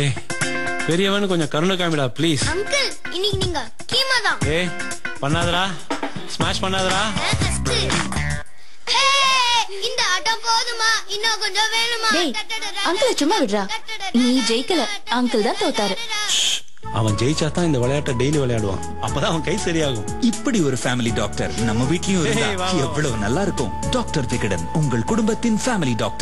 ஏய் பெரியவன் கொஞ்சம் கருணை காமிடா ப்ளீஸ் அங்கிள் இன்னைக்கு நீங்க கீமா தான். ஏய் பண்ணாதடா. ஸ்மாஷ் பண்ணாதடா. இந்த ஆட்டம் போதுமா? இன்னும் கொஞ்சம் வேணுமா? டேய் அங்கிள சும்மா விடுறா. நீ ஜெயிக்கல. அங்கிள் தான் தோத்தாரு. அவன் ஜெயிச்சா தான் இந்த விளையாட்டை டெய்லி விளையாடுவான் அப்பதான் அவன் கை சரியாகும் இப்படி ஒரு ஃபேமிலி டாக்டர் நம்ம வீட்லயும் எவ்வளவு நல்லா இருக்கும் டாக்டர் விகடன் உங்கள் குடும்பத்தின் ஃபேமிலி டாக்டர்